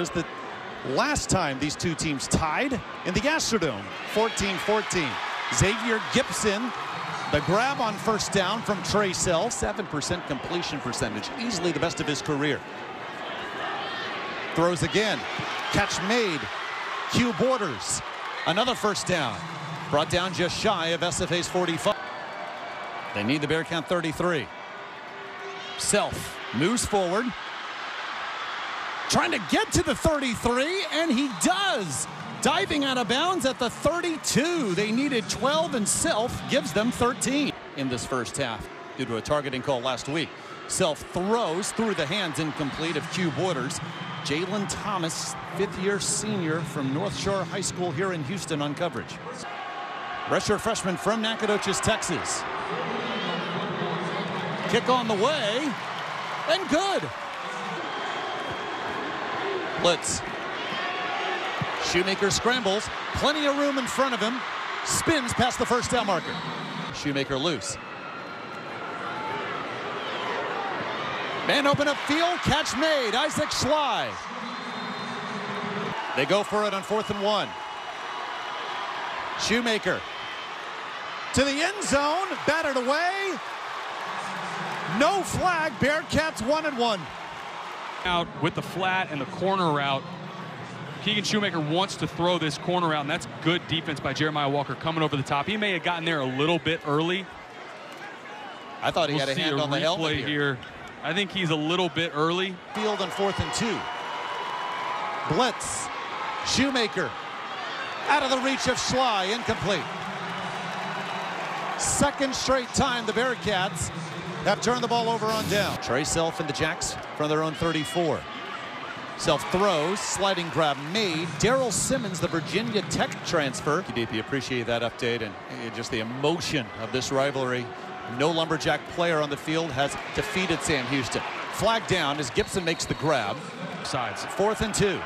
was the last time these two teams tied in the Astrodome, 14-14. Xavier Gibson, the grab on first down from Trey Self, 7% completion percentage, easily the best of his career. Throws again, catch made, Q Borders, another first down. Brought down just shy of SFA's 45. They need the bear count 33. Self moves forward. Trying to get to the 33, and he does. Diving out of bounds at the 32. They needed 12, and Self gives them 13 in this first half due to a targeting call last week. Self throws through the hands incomplete of Q Borders. Jalen Thomas, fifth year senior from North Shore High School here in Houston on coverage. Redshirt freshman from Nacogdoches, Texas. Kick on the way, and good. Blitz. Shoemaker scrambles, plenty of room in front of him, spins past the first down marker. Shoemaker loose. Man open up field, catch made, Isaac Schley. They go for it on fourth and one. Shoemaker to the end zone, batted away. No flag, Bearcats one and one. Out with the flat and the corner route. Keegan Shoemaker wants to throw this corner route, and that's good defense by Jeremiah Walker coming over the top. He may have gotten there a little bit early. I thought he we'll had a hand a on the helmet here. here. I think he's a little bit early. Field on fourth and two. Blitz. Shoemaker. Out of the reach of Schley. Incomplete. Second straight time the Bearcats have turned the ball over on down. Trey Self and the Jacks from their own 34. Self throws, sliding grab made. Daryl Simmons, the Virginia Tech transfer. DP appreciate that update and uh, just the emotion of this rivalry. No Lumberjack player on the field has defeated Sam Houston. Flag down as Gibson makes the grab. Sides. Fourth and two.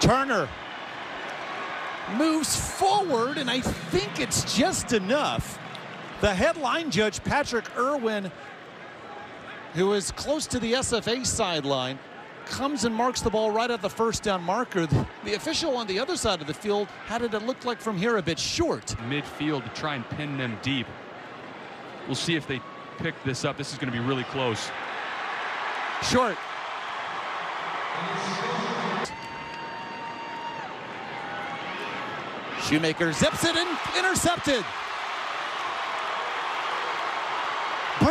Turner moves forward, and I think it's just enough. The headline judge, Patrick Irwin, who is close to the SFA sideline, comes and marks the ball right at the first down marker. The official on the other side of the field had it, it looked like from here a bit short. Midfield to try and pin them deep. We'll see if they pick this up. This is going to be really close. Short. Shoemaker zips it and intercepted.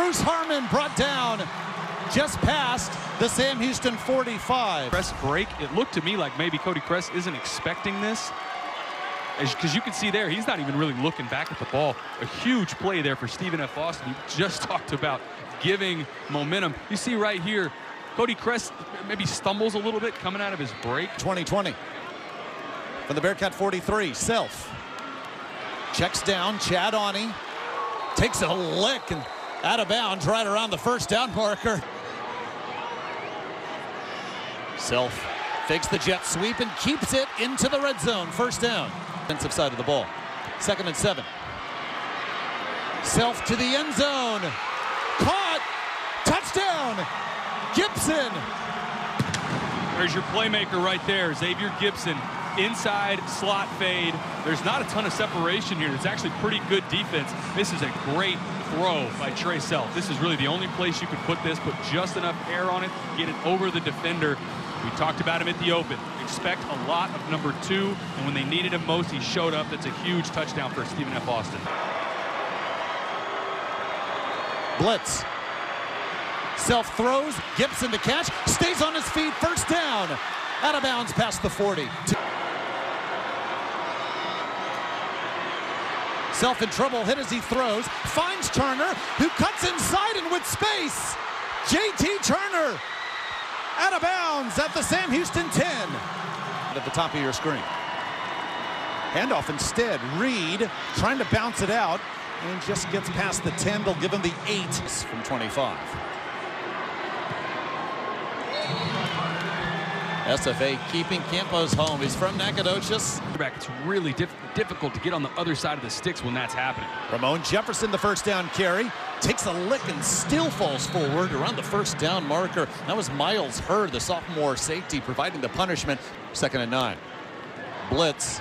Bruce Harmon brought down just past the Sam Houston 45. Press break. It looked to me like maybe Cody Chrest isn't expecting this. Because you can see there, he's not even really looking back at the ball. A huge play there for Stephen F. Austin. He just talked about giving momentum. You see right here, Cody Chrest maybe stumbles a little bit coming out of his break. 2020 from the Bearcat 43. Self checks down. Chad Awney takes a lick and out of bounds right around the first down marker. Self fakes the jet sweep and keeps it into the red zone. First down. Defensive side of the ball. Second and seven. Self to the end zone. Caught. Touchdown. Gibson. There's your playmaker right there, Xavier Gibson. Inside slot fade. There's not a ton of separation here. It's actually pretty good defense. This is a great throw by Trey Self. This is really the only place you could put this, put just enough air on it, get it over the defender. We talked about him at the open. Expect a lot of number two, and when they needed him most, he showed up. That's a huge touchdown for Stephen F. Austin. Blitz. Self throws, Gibson to catch, stays on his feet, first down. Out of bounds past the 40. Self in trouble, hit as he throws, finds Turner, who cuts inside and with space. JT Turner out of bounds at the Sam Houston 10. At the top of your screen. Handoff instead. Reed trying to bounce it out and just gets past the 10. They'll give him the 8 from 25. SFA keeping Campos home. He's from Nacogdoches. It's really diff difficult to get on the other side of the sticks when that's happening. Ramon Jefferson, the first down carry. takes a lick and still falls forward around the first down marker. That was Miles Hurd, the sophomore safety, providing the punishment. Second and nine. Blitz.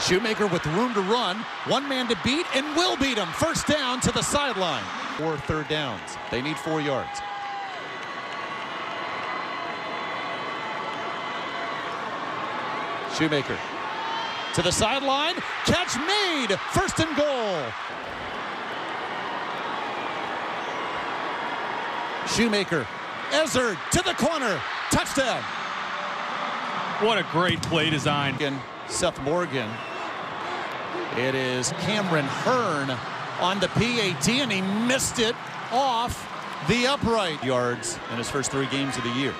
Shoemaker with room to run, one man to beat, and will beat him. First down to the sideline. Four third downs. They need four yards. Shoemaker to the sideline. Catch made. First and goal. Shoemaker. Ezzard to the corner. Touchdown. What a great play design. Seth Morgan. It is Cameron Hearn on the PAT, and he missed it off the upright yards in his first three games of the year.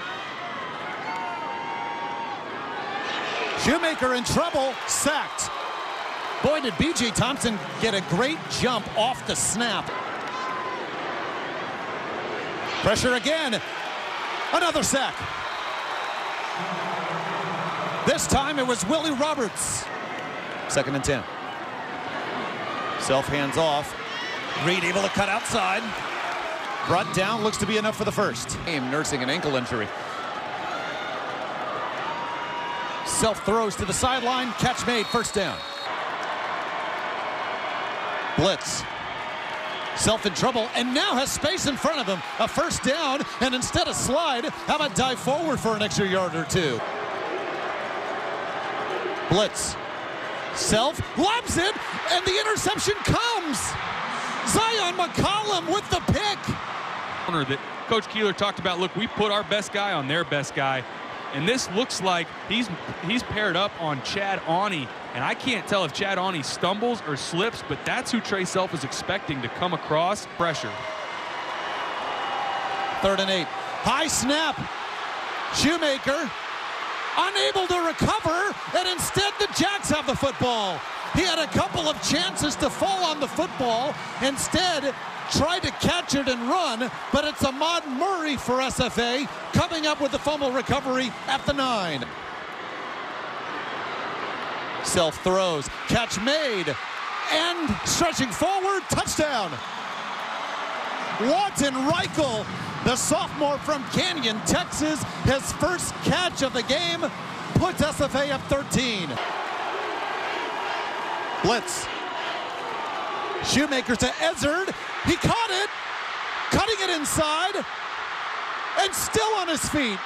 Shoemaker in trouble, sacked. Boy, did B.J. Thompson get a great jump off the snap. Pressure again. Another sack. This time it was Willie Roberts. Second and 10. Self hands off. Reed able to cut outside. Brought down, looks to be enough for the first. Game nursing an ankle injury. Self throws to the sideline. Catch made. First down. Blitz. Self in trouble and now has space in front of him. A first down and instead of slide, how about dive forward for an extra yard or two? Blitz. Self lobs it and the interception comes. Zion McCollum with the pick. That Coach Keeler talked about, look, we put our best guy on their best guy. And this looks like he's he's paired up on Chad Awney. And I can't tell if Chad Awney stumbles or slips, but that's who Trey Self is expecting to come across. Pressure. Third and eight. High snap. Shoemaker unable to recover, and instead the Jacks have the football. He had a couple of chances to fall on the football. Instead, tried to catch it and run, but it's Ahmad Murray for SFA coming up with the fumble recovery at the nine. Self throws, catch made, and stretching forward, touchdown. Walton Reichel, the sophomore from Canyon, Texas, his first catch of the game, puts SFA up 13. Blitz. Shoemaker to Ezzard. He caught it, cutting it inside, and still on his feet.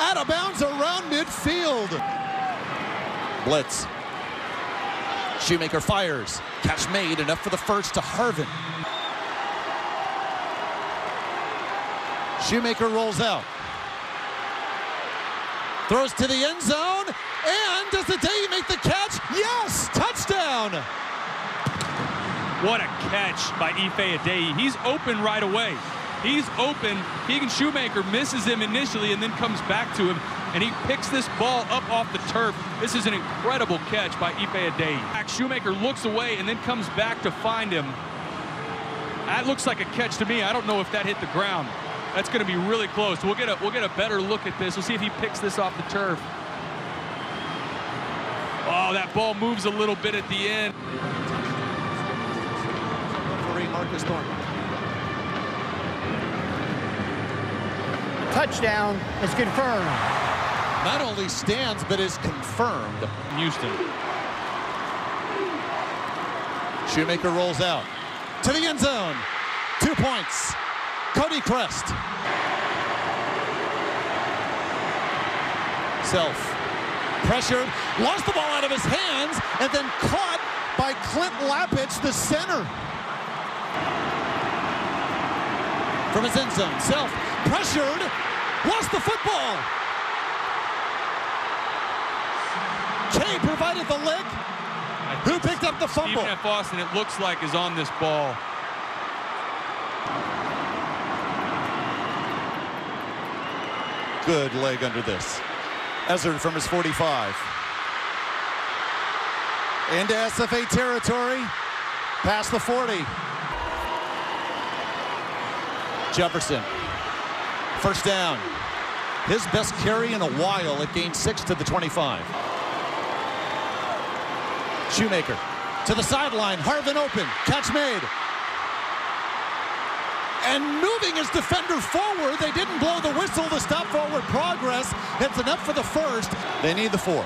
Out of bounds around midfield. Blitz. Shoemaker fires. Catch made, enough for the first to Harvin. Shoemaker rolls out. Throws to the end zone. And does the day make the catch? Yes! What a catch by Ife Adeyi. He's open right away. He's open. Keegan Shoemaker misses him initially and then comes back to him. And he picks this ball up off the turf. This is an incredible catch by Ife Adeyi. Shoemaker looks away and then comes back to find him. That looks like a catch to me. I don't know if that hit the ground. That's going to be really close. We'll get a we'll get a better look at this. We'll see if he picks this off the turf. Oh, that ball moves a little bit at the end. Referee Marcus Thornton. Touchdown is confirmed. Not only stands, but is confirmed. Houston. Shoemaker rolls out to the end zone. Two points. Cody Chrest. Self. Pressured. Lost the ball out of his hands and then caught by Clint Lapich, the center. From his end zone. Self. Pressured. Lost the football. Kay provided the lick. Who picked up the fumble? Stephen F. Austin, it looks like, is on this ball. Good leg under this. Ezzard from his 45. Into SFA territory. Past the 40. Jefferson. First down. His best carry in a while. It gained six to the 25. Shoemaker to the sideline. Harvin open. Catch made. and moving his defender forward. They didn't blow the whistle to stop forward progress. It's enough for the first. They need the four.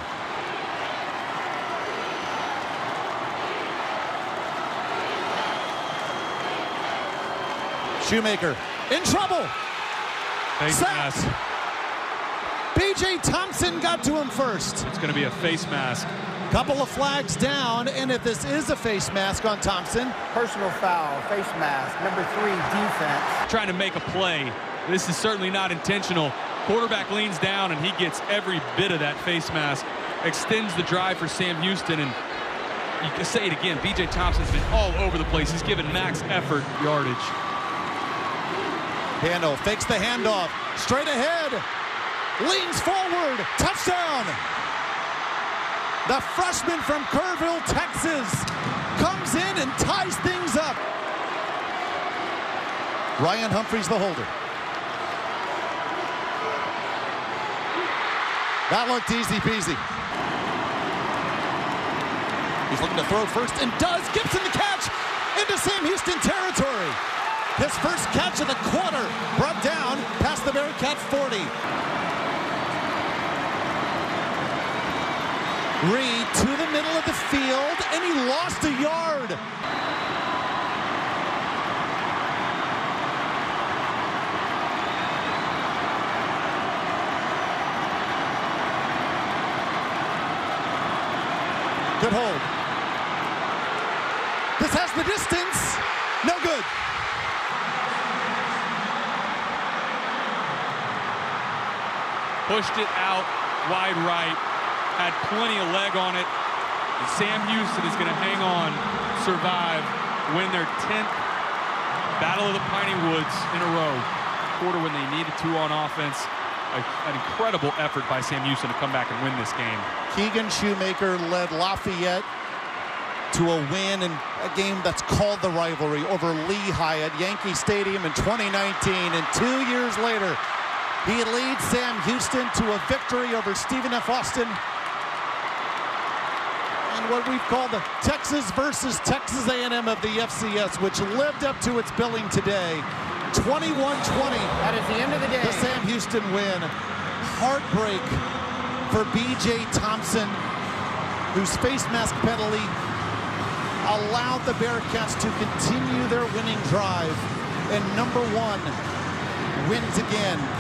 Shoemaker in trouble. Face Sacked. mask. BJ Thompson got to him first. It's going to be a face mask. Couple of flags down, and if this is a face mask on Thompson, Personal foul, face mask. Number three, defense. Trying to make a play. This is certainly not intentional. Quarterback leans down, and he gets every bit of that face mask. Extends the drive for Sam Houston, and you can say it again. B.J. Thompson's been all over the place. He's given max effort yardage. Dano fakes the handoff, straight ahead, leans forward, touchdown. The freshman from Kerrville, Texas, comes in and ties things up. Ryan Humphreys, the holder. That looked easy peasy. He's looking to throw first and does. Gibson the catch into Sam Houston territory. His first catch of the quarter brought down past the Bearcat 40. Reed to the middle of the field, and he lost a yard. Good hold. This has the distance. No good. Pushed it out wide right. Had plenty of leg on it. And Sam Houston is going to hang on, survive, win their 10th Battle of the Piney Woods in a row. Quarter when they needed to on offense. A, an incredible effort by Sam Houston to come back and win this game. Keegan Shoemaker led Lafayette to a win in a game that's called the rivalry over Lehigh at Yankee Stadium in 2019. And two years later, he leads Sam Houston to a victory over Stephen F. Austin. And what we've called the Texas versus Texas A&M of the FCS, which lived up to its billing today. 21-20. That is the end of the day. The Sam Houston win. Heartbreak for B.J. Thompson, whose face mask penalty allowed the Bearcats to continue their winning drive. And number one wins again.